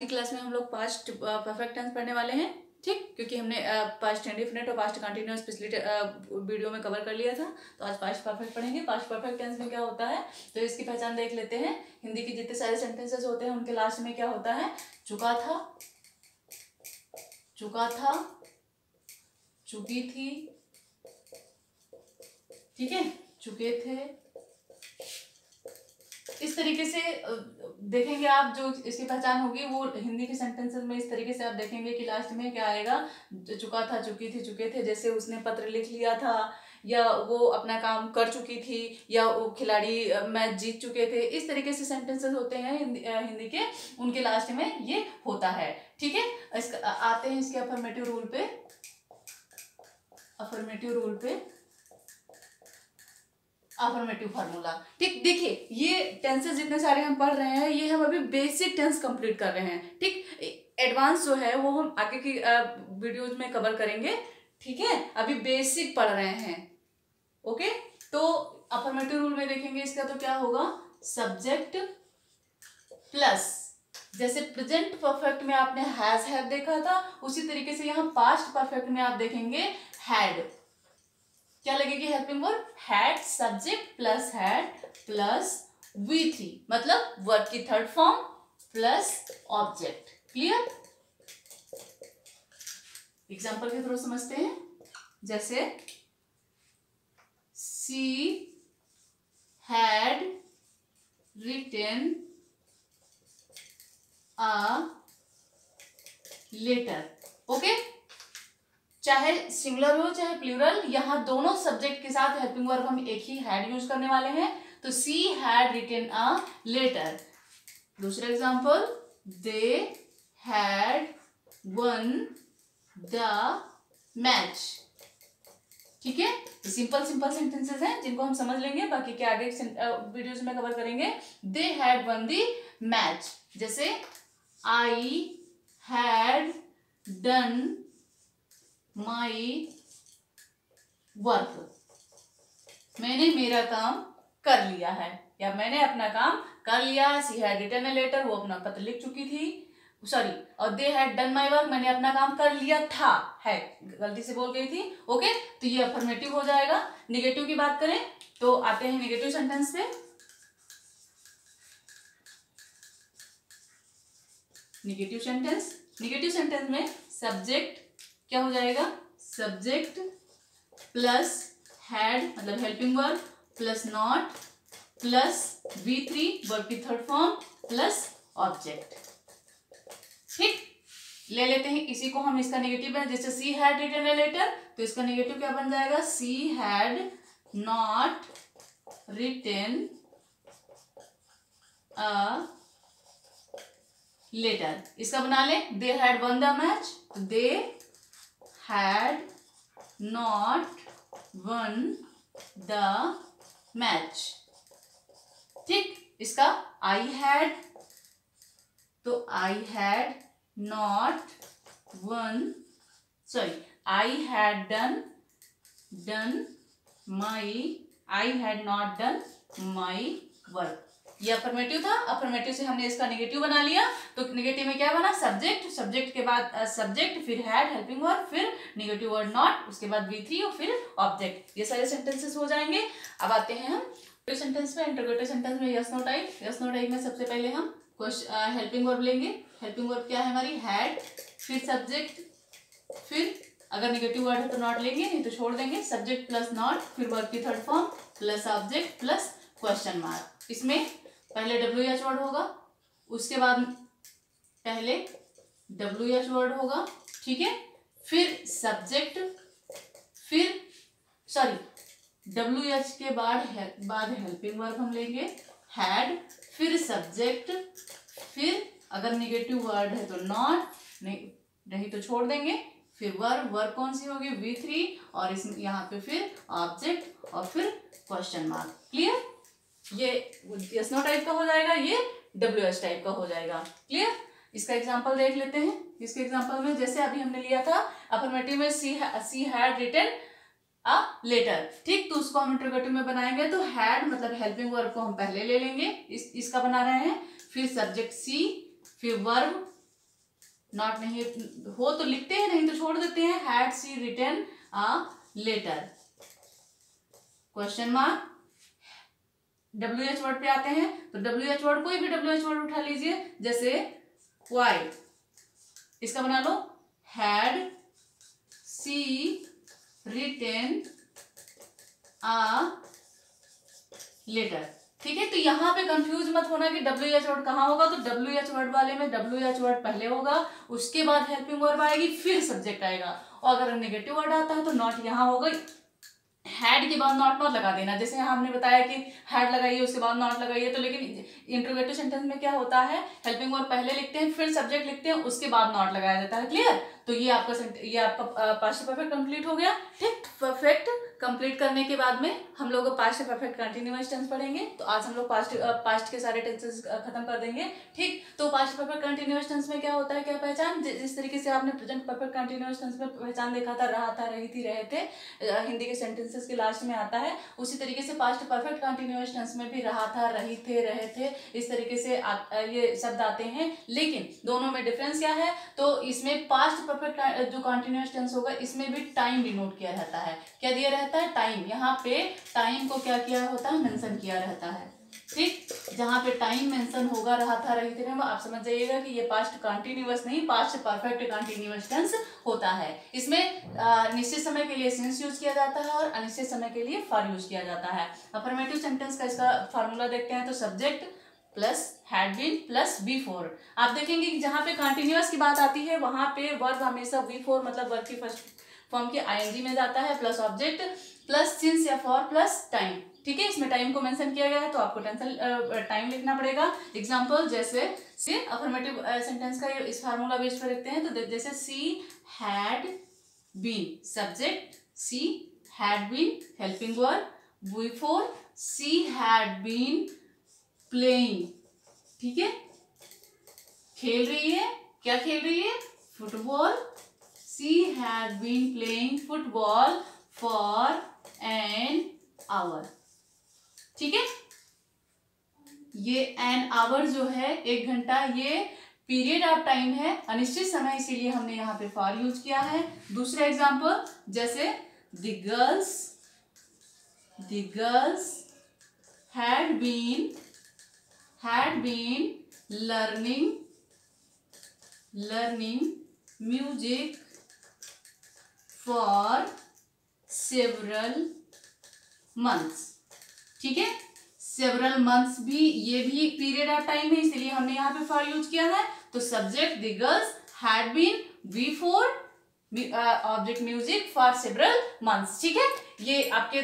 Class में हम लोग पास्ट परफेक्ट टेंस पढ़ने वाले हैं, ठीक? क्योंकि हमने पास्ट इंडिफिनेट और पास्ट कंटिन्यूस पिछले वीडियो में कवर कर लिया था तो आज पास्ट परफेक्ट पढ़ेंगे। पास्ट परफेक्ट टेंस में क्या होता है? तो इसकी पहचान देख लेते हैं। हिंदी के जितने सारे सेंटेंसेस होते हैं, उनके लास्ट में क्या होता है? चुका था चुका था, चुकी थी, ठीक है? चुके थे इस तरीके से देखेंगे आप जो इसकी पहचान होगी वो हिंदी के सेंटेंसेस में इस तरीके से आप देखेंगे कि लास्ट में क्या आएगा चुका था चुकी थी चुके थे जैसे उसने पत्र लिख लिया था या वो अपना काम कर चुकी थी या वो खिलाड़ी मैच जीत चुके थे इस तरीके से सेंटेंसेस होते हैं हिंदी, हिंदी के उनके लास्ट में ये होता है। ठीक है? इसका आते हैं इसके अफर्मेटिव रूल पे। अफर्मेटिव रूल पे। अफर्मेटिव फार्मूला ठीक, देखिए, ये टेंसेस जितने सारे हम पढ़ रहे हैं, ये हम अभी बेसिक टेंस कंप्लीट कर रहे हैं। ठीक एडवांस जो है, वो हम आगे की वीडियोज़ में कवर करेंगे। ठीक है, अभी बेसिक पढ़ रहे हैं। ओके तो अफर्मेटिव रूल में देखेंगे इसका तो क्या होगा? सब्जेक्ट प्लस जैसे प्रेजेंट परफेक्ट में आपने हैज़ हैड देखा था, उसी तरीके से यहाँ पास्ट परफेक्ट में आप देखेंगे हैड क्या लगेगी helping verb had subject plus had plus V three मतलब वर्ब की third form plus object clear example के थ्रू समझते हैं। जैसे she had written a letter okay चाहे सिंगुलर हो, चाहे प्लूरल यहाँ दोनों सब्जेक्ट के साथ हेल्पिंग वर्ब हम एक ही हैड यूज़ करने वाले हैं। तो she had written a letter दूसरा example they had won the match ठीक है? सिंपल सिंपल सेंटेंसेस हैं, जिनको हम समझ लेंगे, बाकी के आगे वीडियोस में कवर करेंगे। They had won the match जैसे I had done my work. मैंने मेरा काम कर लिया है। या मैंने अपना काम कर लिया सी हैड रिटर्न लेटर वो अपना पत्र लिख चुकी थी। सॉरी और they had done my work मैंने अपना काम कर लिया था। है, गलती से बोल गई थी। ओके तो ये अफर्मेटिव हो जाएगा। निगेटिव की बात करें तो आते हैं निगेटिव सेंटेंस पे। निगेटिव सेंटेंस निगेटिव सेंटेंस में सब्जेक्ट क्या हो जाएगा? सब्जेक्ट प्लस हैड मतलब helping verb plus not plus V three verb की थर्ड फॉर्म प्लस ऑब्जेक्ट ठीक? ले लेते हैं। इसी को हम इसका नेगेटिव है जैसे she had return a letter तो इसका नेगेटिव क्या बन जाएगा? She had not return a letter इसका बना ले। They had won the match they had not won the match ठीक इसका I had तो I had not won sorry I had done done my I had not done my work ये affirmative था। Affirmative से हमने इसका negative बना लिया। तो नेगेटिव में क्या बना? सब्जेक्ट सब्जेक्ट के बाद सब्जेक्ट फिर हैड हेल्पिंग वर्ब फिर नेगेटिव वर्ड नॉट उसके बाद वी थ्री और फिर ऑब्जेक्ट ये सारे सेंटेंसेस हो जाएँगे। अब आते हैं हम। सेंटेंस में इंटरग्रेटिव सेंटेंस में yes no type yes no type में सबसे पहले हम हेल्पिंग वर्ब लेंगे। हेल्पिंग वर्ब क्या है हमारी? हैड फिर सब्जेक्ट फिर अगर निगेटिव वर्ड है तो नॉट लेंगे, नहीं तो छोड़ देंगे। सब्जेक्ट प्लस नॉट फिर वर्ब की third form plus object plus question mark इसमें पहले डब्ल्यू एच वर्ड होगा, उसके बाद पहले डब्ल्यू एच वर्ड होगा, ठीक है? फिर सब्जेक्ट फिर सॉरी डब्ल्यू एच के बाद बाद हेल्पिंग वर्ब हम लेंगे हैड फिर सब्जेक्ट फिर अगर निगेटिव वर्ड है तो नॉट नहीं नहीं तो छोड़ देंगे, फिर वर्ब वर्ब कौन सी होगी? वी थ्री और इस, यहाँ पे फिर ऑब्जेक्ट और फिर क्वेश्चन मार्क क्लियर ये यस नो टाइप का हो जाएगा, ये डब्ल्यू एस टाइप का हो जाएगा। क्लियर इसका एग्ज़ाम्पल देख लेते हैं। इसके एग्ज़ाम्पल में जैसे अभी हमने लिया था अफर्मेटिव में she she had return a letter ठीक तो उसको हम इंटरोगेटिव में बनाएँगे तो हैड मतलब हेल्पिंग वर्ब को हम पहले ले लेंगे। इस, इसका बना रहे हैं। फिर सब्जेक्ट सी फिर वर्ब नॉट नहीं, हो तो लिखते हैं, नहीं तो छोड़ देते हैं। Had she return a letter question mark W H word पे आते हैं तो डब्ल्यू एच वर्ड कोई भी डब्ल्यू एच वर्ड उठा लीजिए, जैसे वाई इसका बना लो had she written a letter ठीक है तो यहाँ पे कंफ्यूज मत होना कि डब्ल्यू एच वर्ड कहाँ होगा तो डब्ल्यू एच वर्ड वाले में डब्ल्यू एच वर्ड पहले होगा, उसके बाद हेल्पिंग वर्ब आएगी, फिर सब्जेक्ट आएगा। और अगर नेगेटिव वर्ड आता है तो नॉट यहाँ होगा हैड के बाद नॉट नॉट लगा देना। जैसे यहाँ हमने बताया कि हैड लगाइए, उसके बाद नॉट लगाइए तो लेकिन इंट्रोगेटिव सेंटेंस में क्या होता है? हेल्पिंग वर्ब पहले लिखते हैं, फिर सब्जेक्ट लिखते हैं, उसके बाद नॉट लगाया जाता है। क्लियर तो ये आपका ये आपका पास्ट परफेक्ट कंप्लीट हो गया। ठीक परफेक्ट कंप्लीट करने के बाद में हम लोग पास्ट परफेक्ट कंटिन्यूस टेंस पढ़ेंगे। तो आज हम लोग पास्ट पास्ट के सारे टेंसेस खत्म कर देंगे। ठीक तो पास्ट परफेक्ट कंटिन्यूस टेंस में क्या होता है, क्या पहचान? जिस तरीके से आपने प्रेजेंट परफेक्ट कंटिन्यूस टेंस में पहचान देखा था, रहा था, रही थी, रहे थे हिंदी के सेंटेंसेस के लास्ट में आता है, उसी तरीके से पास्ट परफेक्ट कंटिन्यूस टेंस में भी रहा था, रही थे, रहे थे, इस तरीके से ये शब्द आते हैं। लेकिन दोनों में डिफरेंस क्या है? तो इसमें पास्ट परफेक्ट जो कंटिन्यूस टेंस होगा, इसमें भी टाइम डिनोट किया रहता है। क्या दिया रहता है? टाइम यहाँ पे टाइम को क्या किया होता है? मेंशन किया रहता है। ठीक? जहाँ पे टाइम मेंशन होगा, रहा था, रही थे आप समझ जाइएगा कि ये पास्ट कंटिन्यूअस नहीं पास्ट परफेक्ट कंटिन्यूअस टेंस होता है। इसमें निश्चित समय के लिए सिंस यूज़ किया जाता है और अनिश्चित समय के लिए फॉर यूज़ किया जाता है। अफर्मेटिव सेंटेंस का इसका फॉर्मूला देखते हैं तो subject plus had been plus V four आप देखेंगे कि जहाँ पे कंटिन्यूअस की बात आती है, वहाँ पे वर्ग हमेशा बी फोर मतलब वर्ब की फ़र्स्ट फॉर्म के आईएनजी में जाता है प्लस ऑब्जेक्ट प्लस सिंस या फॉर प्लस टाइम ठीक है? इसमें टाइम को मेंशन किया गया है तो आपको टेंशन टाइम लिखना पड़ेगा। एग्जांपल जैसे सी अफर्मेटिव सेंटेंस का इस फार्मूला बेस पर लिखते हैं तो जैसे she had been subject she had been helping verb before she had been playing ठीक है? खेल रही है? क्या खेल रही है? Football she had been playing football for an hour ठीक है? ये एन आवर जो है, एक घंटा, ये पीरियड ऑफ़ टाइम है, अनिश्चित समय इसीलिए हमने यहाँ पे फॉर यूज़ किया है। दूसरा एग्ज़ाम्पल जैसे the girls the girls had been had been learning learning music for several months. ठीक है? सेवरल मंथ्स भी ये भी पीरियड ऑफ़ टाइम है, इसलिए हमने यहाँ पे फॉर यूज़ किया है। तो subject the had been before object music for several months ठीक है? ये आपके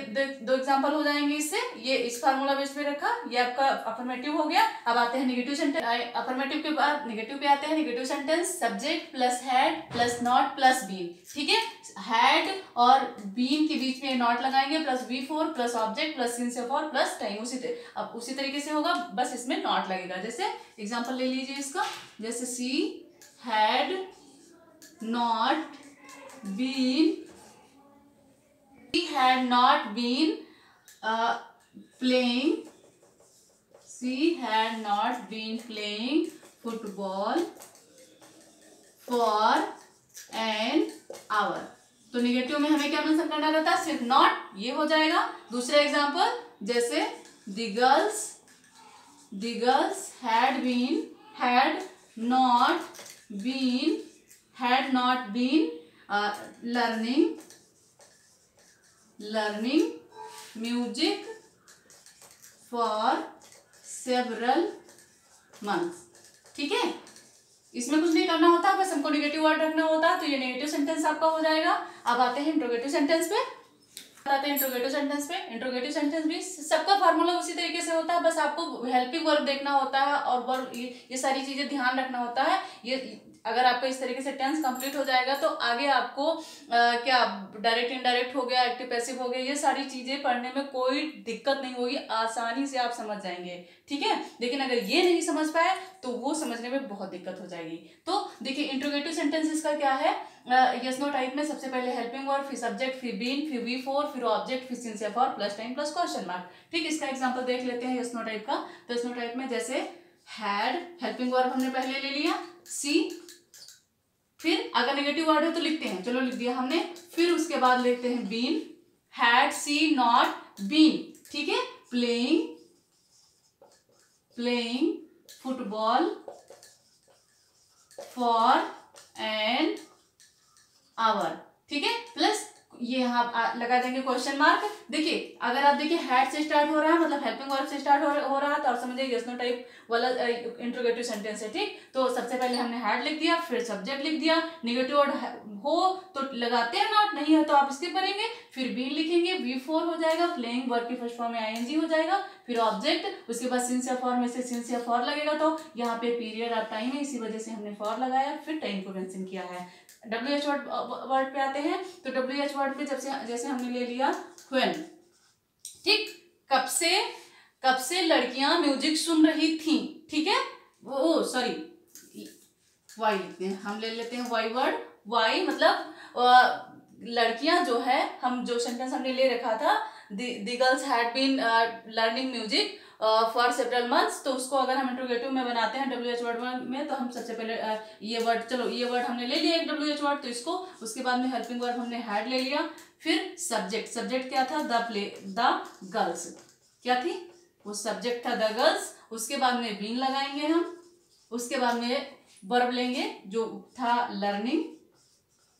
दो एग्जांपल हो जाएँगे इससे। ये इस फार्मूला बेस पे रखा, ये आपका अफर्मेटिव हो गया। अब आते हैं नेगेटिव सेंटेंस अफर्मेटिव के बाद नेगेटिव पे आते हैं। Negative sentence subject plus had plus not plus been ठीक है? हैड और बीन के बीच में नॉट लगाएँगे plus V four plus object plus since for plus time उसी अब उसी तरीके से होगा, बस इसमें नॉट लगेगा। जैसे एग्ज़ाम्पल ले लीजिए इसका, जैसे she had not been she had not been uh, playing. She had not been playing football for an hour. तो निगेटिव में हमें क्या मेंशन करना रहता है सिर्फ़ नॉट ये हो जाएगा। दूसरा एग्जांपल जैसे the girls the girls had been had not been had not been learning learning music for several months ठीक है? इसमें कुछ नहीं करना होता बस हमको नेगेटिव वर्ड रखना होता तो ये नेगेटिव सेंटेंस आपका हो जाएगा। अब आते हैं इंट्रोगेटिव सेंटेंस पे। आते हैं इंट्रोगेटिव सेंटेंस पे। इंट्रोगेटिव सेंटेंस भी सबका फार्मूला उसी तरीके से होता है बस आपको हेल्पिंग वर्ब देखना होता है और वर्ब ये, ये सारी चीज़ें ध्यान रखना होता है। ये अगर आपका इस तरीके से टेंस कंप्लीट हो जाएगा तो आगे आपको आ, क्या डायरेक्ट इनडायरेक्ट हो गया एक्टिव पैसिव हो गया ये सारी चीज़ें पढ़ने में कोई दिक्कत नहीं होगी आसानी से आप समझ जाएँगे। ठीक है? लेकिन अगर ये नहीं समझ पाए तो वो समझने में बहुत दिक्कत हो जाएगी। तो देखिए इंट्रोगेटिव सेंटेंस का क्या है? यस नो टाइप में सबसे पहले हेल्पिंग वर्ड फिर सब्जेक्ट फिर बीन फिर वी फोर फिर ऑब्जेक्ट फिर since or for plus time plus question mark ठीक इसका एग्ज़ाम्पल देख लेते हैं यस नो टाइप का। तो यस नो टाइप में जैसे हैड हेल्पिंग वर्ब हमने पहले ले लिया सी फिर अगर नेगेटिव वर्ड है तो लिखते हैं। चलो लिख दिया हमने। फिर उसके बाद लिखते हैं been had she not been ठीक है? Playing playing football for an hour ठीक है? प्लस ये यहाँ लगा देंगे क्वेश्चन मार्क देखिए अगर आप देखिए हेड से स्टार्ट हो रहा है मतलब हेल्पिंग वर्ब से स्टार्ट हो, रहा है तो समझिए यस नो टाइप वाला इंट्रोगेटिव सेंटेंस है ठीक? तो सबसे पहले हमने हेड लिख दिया फिर सब्जेक्ट लिख दिया निगेटिव वर्ड हो तो लगाते हैं नॉट नहीं है तो आप स्किप करेंगे फिर बी लिखेंगे बी फोर हो जाएगा प्लेइंग वर्ब की फ़र्स्ट फॉर्म में आई हो जाएगा फिर ऑब्जेक्ट उसके बाद सिंसियर फॉर्म में से सिंसियर फॉर लगेगा तो यहाँ पे पीरियड ऑफ़ टाइम है इसी वजह से हमने फॉर लगाया फिर टाइम को मेंशन किया है। डब्ल्यू एच वर्ड वर्ड पे आते हैं तो डब्ल्यू एच वर्ड पे जब से, जैसे हमने ले लिया व्हेन ठीक? कब से कब से लड़कियाँ म्यूज़िक सुन रही थी? ठीक है? वो सॉरी वाई लिखते हैं। हम ले लेते हैं वाई वर्ड वाई मतलब लड़कियाँ जो है, हम जो सेंटेंस हमने ले रखा था the girls had been learning music for several months तो उसको अगर हम इंट्रोगेटिव में बनाते हैं डब्ल्यू एच वर्ड में तो हम सबसे पहले uh, ये वर्ड चलो ये वर्ड हमने ले लिया एक डब्ल्यू एच वर्ड तो इसको उसके बाद में हेल्पिंग वर्ड हमने हैड ले लिया। फिर सब्जेक्ट सब्जेक्ट क्या था? द प्ले द गर्ल्स क्या थी? वो सब्जेक्ट था द गर्ल्स उसके बाद में बीन लगाएँगे हम। उसके बाद में वर्ब लेंगे जो था लर्निंग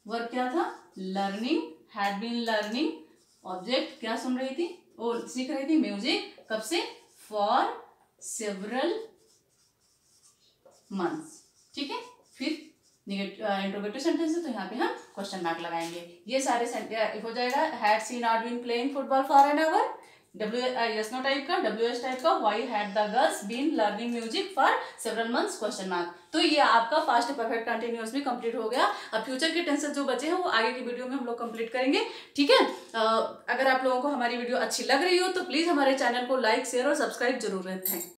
वर्ब क्या था? Learning had been learning object क्या सुन रही थी? वो सीख रही थी? म्यूज़िक कब से? फॉर सेवरल मंथ ठीक है? फिर इंट्रोगेटिव सेंटेंस है तो यहाँ पे हम क्वेश्चन मार्क लगाएँगे। ये सारे हो जाएगा had she not been playing football for an hour W S no type का डब्ल्यू एस टाइप का why had the girls been learning music for several months question mark तो ये आपका फास्ट परफेक्ट कंटिन्यूस भी complete हो गया। अब future के टेंसेस जो बचे हैं, वो आगे की वीडियो में हम लोग कंप्लीट करेंगे, ठीक है? अगर आप लोगों को हमारी वीडियो अच्छी लग रही हो तो प्लीज़ हमारे चैनल को लाइक शेयर और सब्सक्राइब ज़रूर रहते थैंक